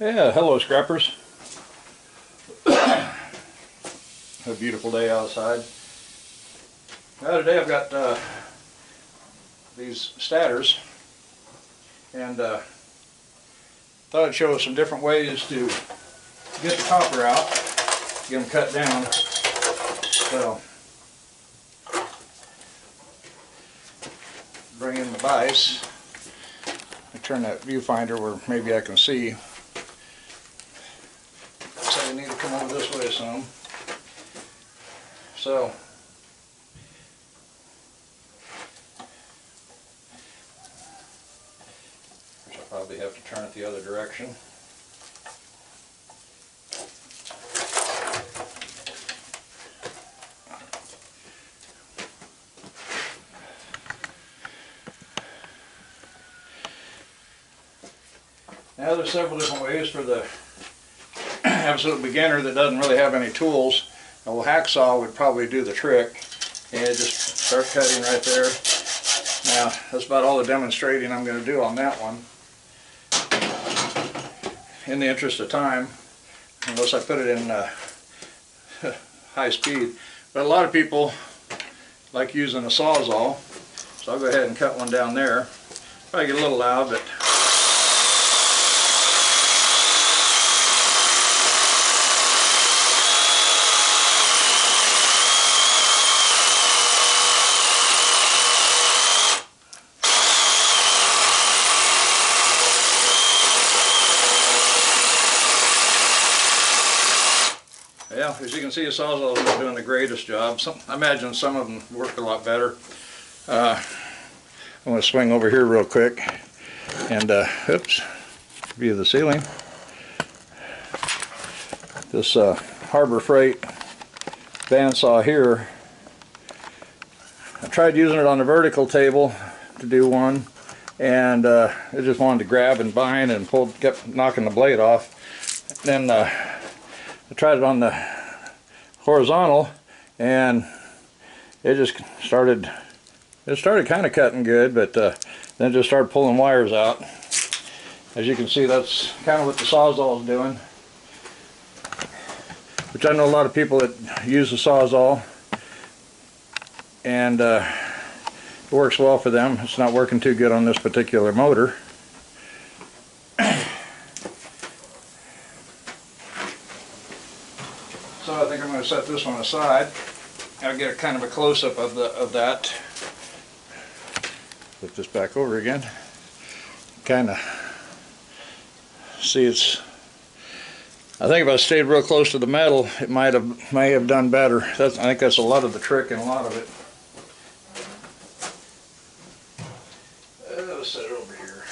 Yeah, hello scrappers. A beautiful day outside. Now today I've got uh, these stators and uh, thought I'd show some different ways to get the copper out, get them cut down. So, bring in the vise. I turn that viewfinder where maybe I can see. I need to come over this way some. So, I'll probably have to turn it the other direction. Now there's several different ways for the absolute beginner that doesn't really have any tools. A little hacksaw would probably do the trick. And just start cutting right there. Now that's about all the demonstrating I'm going to do on that one. In the interest of time, unless I put it in uh, high speed. But a lot of people like using a sawzall, so I'll go ahead and cut one down there. Probably get a little loud, but As you can see, the Sawzall's not doing the greatest job. Some, I imagine some of them work a lot better. Uh, I'm going to swing over here real quick and, uh, oops, view the ceiling. This uh, Harbor Freight bandsaw here, I tried using it on the vertical table to do one and uh, it just wanted to grab and bind and pull, kept knocking the blade off. Then uh, I tried it on the horizontal and it just started it started kind of cutting good but uh, then just started pulling wires out. As you can see that's kind of what the sawzall is doing which I know a lot of people that use the sawzall and uh, it works well for them. It's not working too good on this particular motor So I think I'm going to set this one aside. I'll get a kind of a close-up of the of that. Put this back over again. Kind of see it's. I think if I stayed real close to the metal, it might have may have done better. That's, I think that's a lot of the trick and a lot of it. Uh, let's set it over here.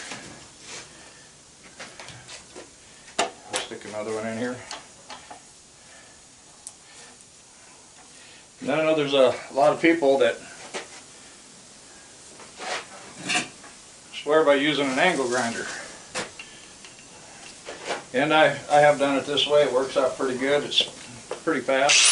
Stick another one in here. Now I know there's a lot of people that swear by using an angle grinder. And I, I have done it this way. It works out pretty good. It's pretty fast.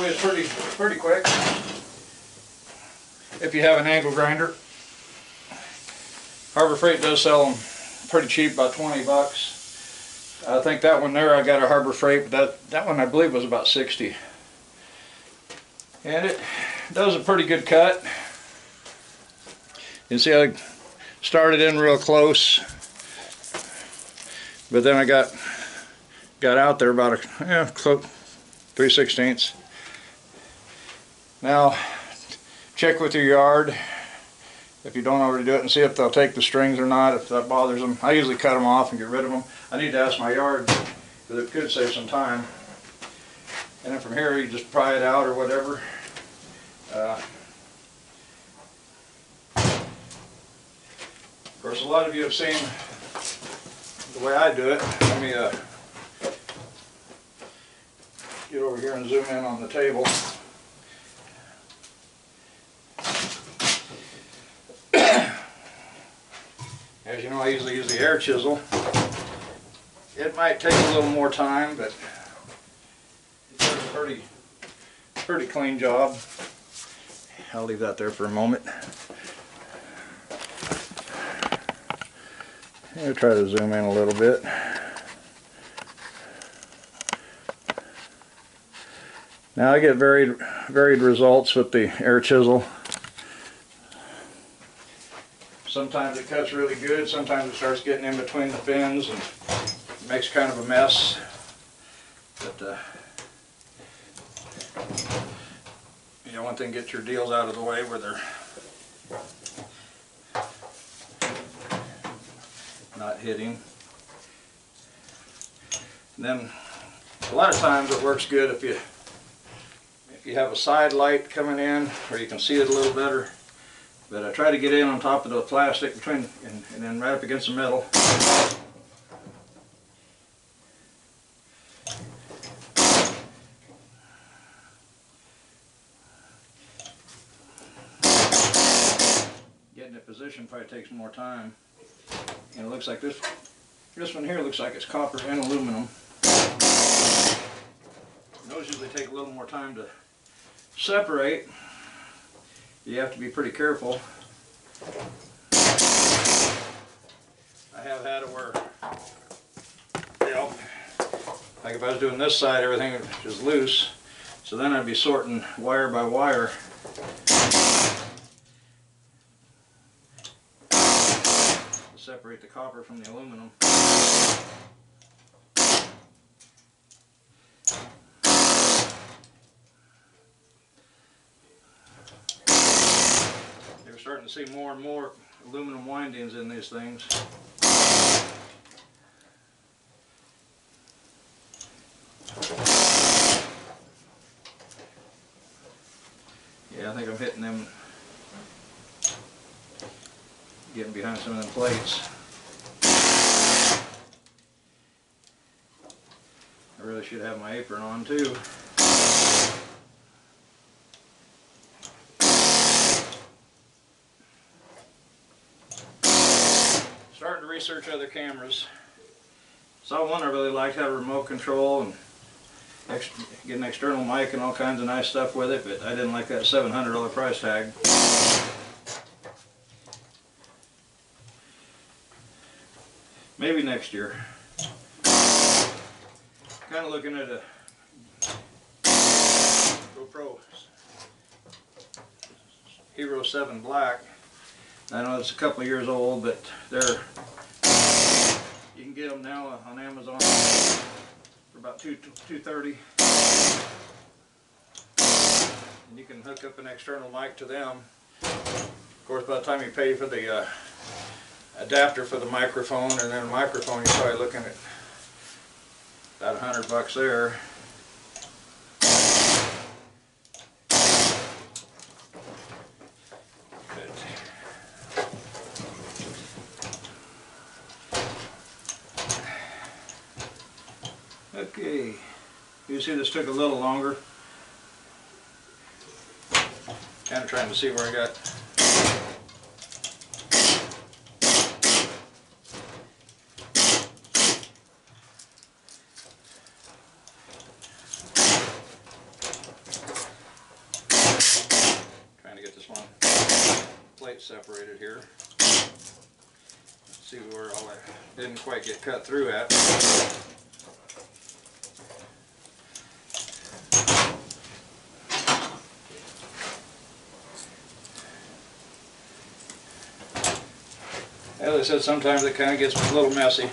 Pretty, pretty quick. If you have an angle grinder. Harbor Freight does sell them pretty cheap, about 20 bucks. I think that one there I got a Harbor Freight, but that, that one I believe was about 60. And it does a pretty good cut. You see I started in real close, but then I got got out there about a yeah, close, 3 sixteenths. Now, check with your yard if you don't already do it and see if they'll take the strings or not, if that bothers them. I usually cut them off and get rid of them. I need to ask my yard because it could save some time. And then from here, you just pry it out or whatever. Uh, of course, a lot of you have seen the way I do it. Let me uh, get over here and zoom in on the table. As you know, I usually use the air chisel. It might take a little more time, but it does a pretty, pretty clean job. I'll leave that there for a moment. I'll try to zoom in a little bit. Now I get varied, varied results with the air chisel. Sometimes it cuts really good, sometimes it starts getting in between the fins and makes kind of a mess. But, uh, you know, one thing, get your deals out of the way where they're not hitting. And then, a lot of times it works good if you if you have a side light coming in where you can see it a little better. But I try to get in on top of the plastic between and, and then right up against the metal. Getting it positioned probably takes more time. And it looks like this this one here looks like it's copper and aluminum. Those usually take a little more time to separate. You have to be pretty careful. I have had it where, you know, like if I was doing this side, everything just loose. So then I'd be sorting wire by wire. Separate the copper from the aluminum. Starting to see more and more aluminum windings in these things. Yeah, I think I'm hitting them, getting behind some of them plates. I really should have my apron on too. Starting to research other cameras. Saw one I really liked, had a remote control and get an external mic and all kinds of nice stuff with it, but I didn't like that $700 price tag. Maybe next year. Kind of looking at a GoPro Hero 7 Black. I know it's a couple years old, but they're you can get them now on Amazon for about two two thirty, and you can hook up an external mic to them. Of course, by the time you pay for the uh, adapter for the microphone and then a microphone, you're probably looking at about a hundred bucks there. But Okay, you see this took a little longer. Kind of trying to see where I got. Trying to get this one plate separated here. See where all I didn't quite get cut through at. As I said, sometimes it kind of gets a little messy.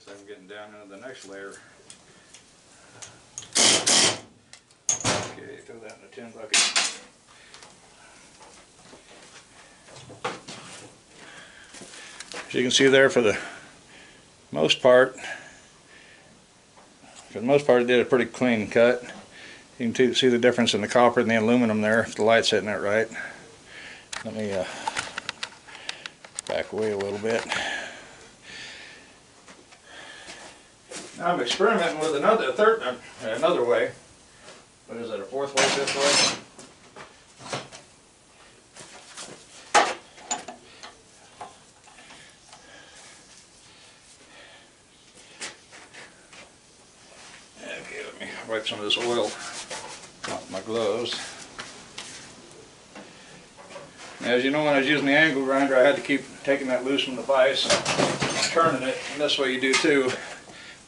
So I'm getting down into the next layer. Okay, throw that in the tin bucket. As you can see there for the most part, for the most part it did a pretty clean cut. You can see the difference in the copper and the aluminum there if the light's hitting it right. Let me uh, back away a little bit. Now I'm experimenting with another third uh, another way. What is it? A fourth way, fifth way? Okay, let me wipe some of this oil off my gloves. As you know, when I was using the angle grinder, I had to keep taking that loose from the vise and turning it, and this way you do too.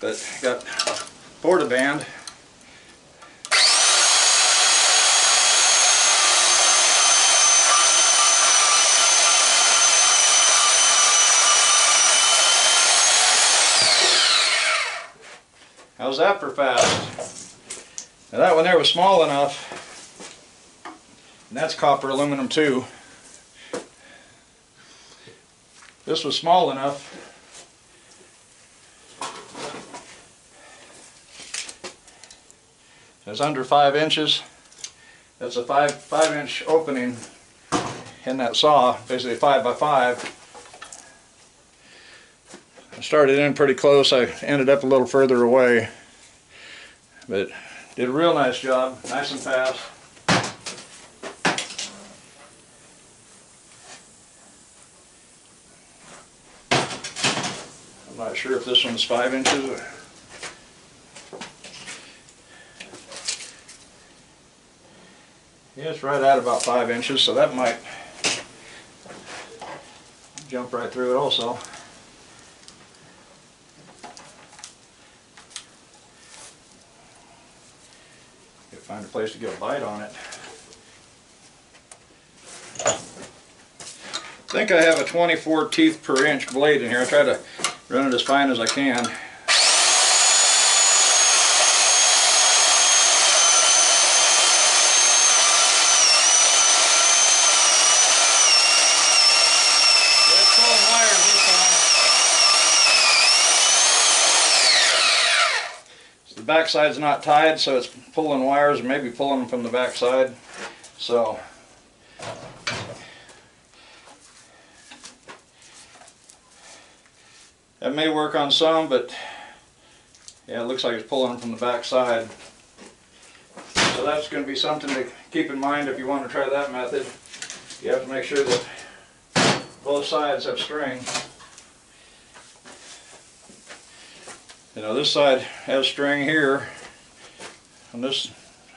But got porta band. How's that for fast? Now that one there was small enough, and that's copper aluminum too. This was small enough. It's under five inches. That's a five five inch opening in that saw, basically five by five. I started in pretty close. I ended up a little further away, but did a real nice job, nice and fast. I'm not sure if this one's five inches. Yeah, it's right at about five inches, so that might jump right through it also. Find a place to get a bite on it. I think I have a 24 teeth per inch blade in here. I try to run it as fine as I can. It's pulling wires this time. So the back side's not tied, so it's pulling wires, maybe pulling them from the backside. So that may work on some, but yeah, it looks like it's pulling them from the backside. So that's going to be something to keep in mind if you want to try that method. You have to make sure that both sides have string. You know, this side has string here, and this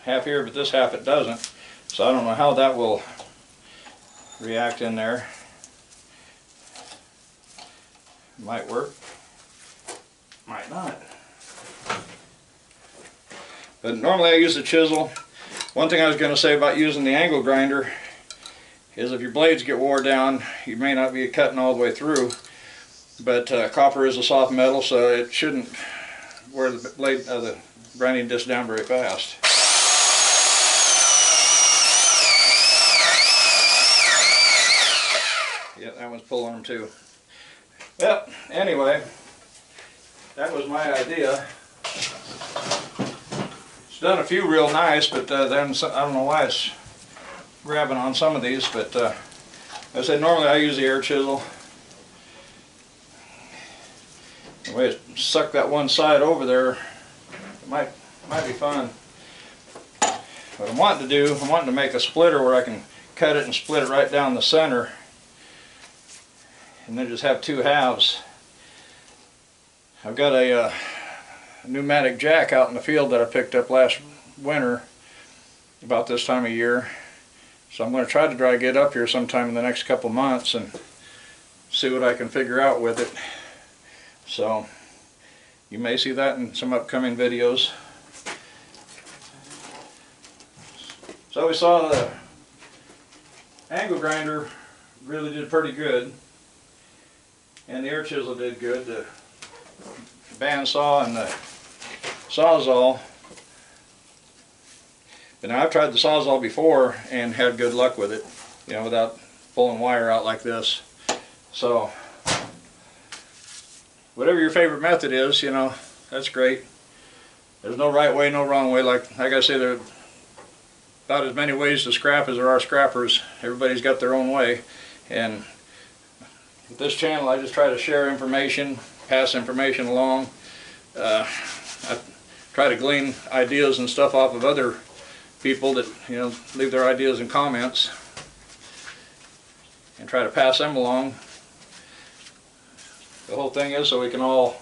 half here, but this half it doesn't. So I don't know how that will react in there. Might work, might not. But normally I use a chisel. One thing I was going to say about using the angle grinder is if your blades get wore down, you may not be cutting all the way through. But uh, copper is a soft metal, so it shouldn't wear the blade, uh, the grinding disc down very fast. Yeah, that one's pulling them too. Yep, anyway, that was my idea. It's done a few real nice, but uh, then I don't know why it's grabbing on some of these, but uh, I said normally I use the air chisel. It suck that one side over there, it might might be fun. What I'm wanting to do, I'm wanting to make a splitter where I can cut it and split it right down the center, and then just have two halves. I've got a, uh, a pneumatic jack out in the field that I picked up last winter, about this time of year. So I'm going to try to drag it up here sometime in the next couple months and see what I can figure out with it. So you may see that in some upcoming videos. So we saw the angle grinder really did pretty good and the air chisel did good. The bandsaw and the Sawzall. Now I've tried the Sawzall before and had good luck with it, you know, without pulling wire out like this. So, whatever your favorite method is, you know, that's great. There's no right way, no wrong way. Like, like I say, there are about as many ways to scrap as there are scrappers. Everybody's got their own way. And with this channel, I just try to share information, pass information along. Uh, I try to glean ideas and stuff off of other people that, you know, leave their ideas and comments and try to pass them along. The whole thing is so we can all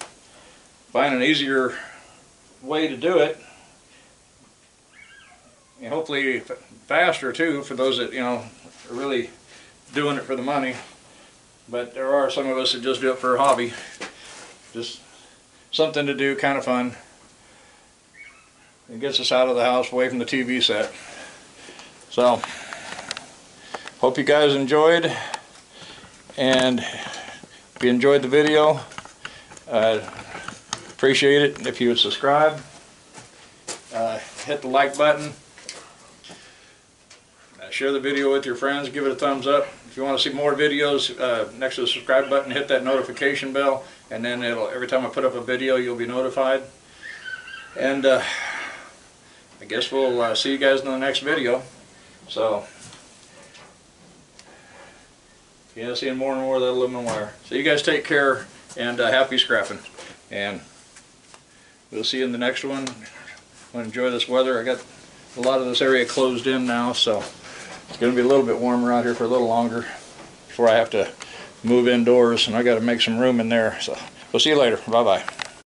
find an easier way to do it. And hopefully faster too for those that you know are really doing it for the money. But there are some of us that just do it for a hobby. Just something to do kind of fun. It gets us out of the house away from the tv set. So hope you guys enjoyed. And if you enjoyed the video. Uh, appreciate it if you would subscribe. Uh, hit the like button. Uh, share the video with your friends. Give it a thumbs up. If you want to see more videos uh, next to the subscribe button hit that notification bell and then it'll every time I put up a video you'll be notified. And uh, I guess we'll uh, see you guys in the next video. So yeah seeing more and more of that aluminum wire so you guys take care and uh, happy scrapping and we'll see you in the next one enjoy this weather I got a lot of this area closed in now so it's going to be a little bit warmer out here for a little longer before I have to move indoors and I got to make some room in there. So we'll see you later. Bye bye.